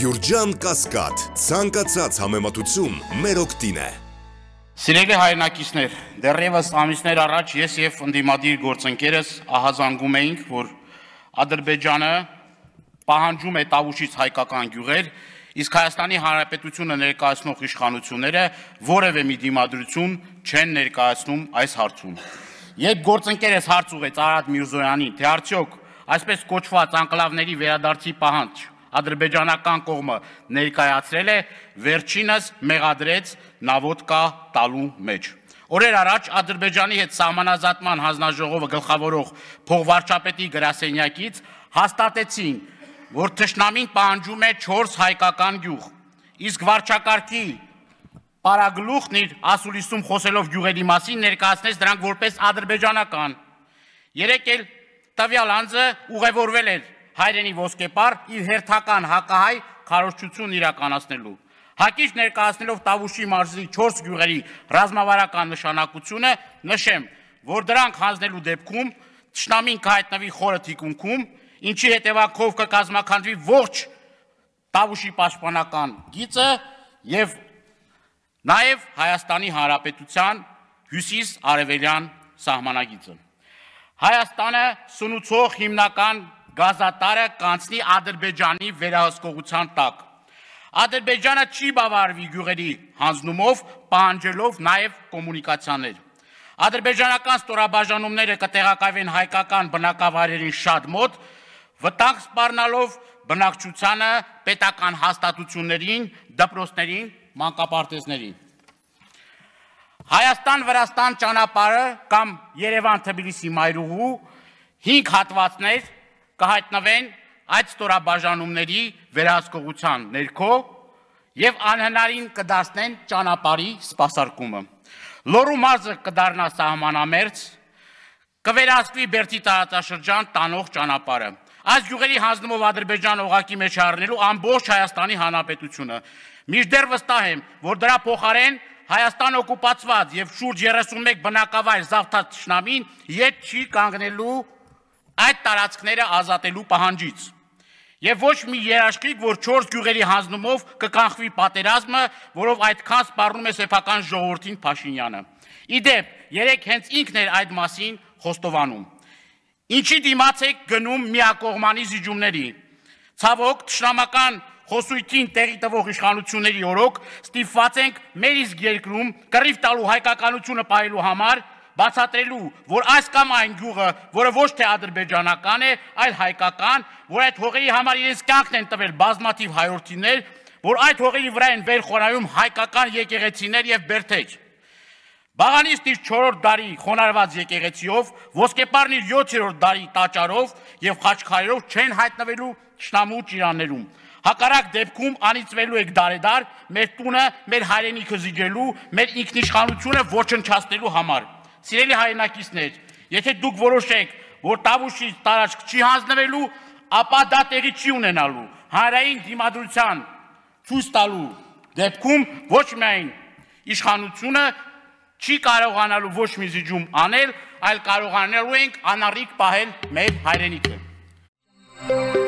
Գյուրջան Կասկադ, ցանկացած համեմատություն մեր օգտին է։ Սիրելի հայրենակիցներ, դեռևս ամիսներ առաջ ես եւ ընդդիմադիր գործընկերս ահազանգում էինք, որ Ադրբեջանը պահանջում է Տավուշից հայկական գյուղեր, իսկ Հայաստանի Հանրապետությունը ներկայացնող իշխանությունները որևէ մի դիմադրություն չեն ներկայացնում այս հարցում։ Երբ գործընկերս հարց ուղեց Արադ Միրզոյանին, թե արդյոք այսպես կոչված անկլավների վերադարձի պահանջ ադրբեջանական կողմը ներկայացրել է, վերջինս մեղադրեց նավոտկա տալու մեջ։ Օրեր առաջ Ադրբեջանի հետ սահմանազատման հանձնաժողովը գլխավորող փողվարչապետի գրասենյակից հաստատեցին, որ թշնամին պահանջում է 4 հայկական գյուղ։ Իսկ վարչակարգի Պարագլուխն իր ասուլիսում խոսելով գյուղերի մասին ներկայացնեց դրանք որպես ադրբեջանական։ Երեք էլ տվյալ անձը ուղևորվել էր հայրենի ոսկեպար իր հերթական հակահայ քարոշչություն իրականացնելու։ Հակիչ ներկայացնելով Տավուշի մարզի 4 գյուղերի ռազմավարական նշանակությունը, նշեմ, որ դրանք հանձնելու դեպքում ճշնամին կհայտնվի խորը թիկունքում, ինչի հետևանքով կկազմակերպվի ողջ Տավուշի պաշտպանական գիծը եւ նաև Հայաստանի Հանրապետության հյուսիս-արևելյան սահմանագիծը։ Հայաստանը սնուցող հիմնական գազատարը կանցնի Ադրբեջանի վերահսկողության տակ։ Ադրբեջանը չի բավարարվի գյուղերի հանձնումով, պահանջելով նաև կոմունիկացիաներ։ Ադրբեջանական ստորաբաժանումները կտեղակայվեն հայկական բնակավայրերին շատ մոտ, վտանգ սպառնալով բնակչությանը, պետական հաստատություններին, դպրոցներին, մանկապարտեզներին։ Հայաստան-Վրաստան ճանապարհը կամ Երևան-Թբիլիսի մայրուղու 5 հատվածներ կհայտնվեն այդ ստորաբաժանումների վերահսկողության ներքո եւ անհնարին կդարձնեն ճանապարհի սպասարկումը։ Լոռու մարզը կդառնա սահմանամերձ, կվերահսկվի Բերդի տարածաշրջան տանող ճանապարհը։ Այս գյուղերի հանձնումով Ադրբեջան օղակի մեջ առնելու ամբողջ Հայաստանի Հանրապետությունը։ Միջդեռ վստահ եմ, որ դրա փոխարեն Հայաստան օկուպացված եւ շուրջ 31 բնակավայր զավթած ճշնամին իդ չի կանգնելու այդ տարածքները ազատելու պահանջից։ Եվ ոչ մի երաշխիք, որ 4 գյուղերի հանձնումով կկանխվի պատերազմը, որով այդքան սպառնում է սեփական ժողովրդին Փաշինյանը։ Իդեպ, երեք հենց ինքն էր այդ մասին խոստովանում։ Ինչի դիմաց եք գնում միակողմանի զիջումների։ Ցավոք, ճշնամական խոսույթին տեղի տվող իշխանությունների օրոք ստիպված ենք մեր իսկ երկրում կռիվ տալու հայկականությունը պահելու համար բացատրելու, որ այս կամ այն գյուղը, որը ոչ թե ադրբեջանական է, այլ հայկական, որ այդ հողերի համար իրենց կյանքն են տվել բազմաթիվ հայրենիներ, որ այդ հողերի վրա են վեր խորայում հայկական եկեղեցիներ եւ բերթեր։ Բաղանիստ իր 4-րդ դարի խոնարհված եկեղեցիով, ոսկեպարն իր 7-րդ դարի տաճարով եւ խաչքարերով չեն հայտնվելու շնամու ճիրաններում։ Հակառակ դեպքում անիծվելու եք դարեդար մեր տունը, մեր հայրենիքը զիջելու, մեր ինքնիշխանությունը ոչնչացնելու համար։ Սիրելի հայրենակիցներ, եթե դուք որոշեք, որ Տավուշի տարածք չի հանձնվելու, ապա դա տեղի չի ունենալու։ Հանրային դիմադրության ցույց տալու դեպքում ոչ միայն իշխանությունը չի կարողանալու ոչ մի զիջում անել, այլ կարողանալու ենք անառիկ պահել մեր հայրենիքը։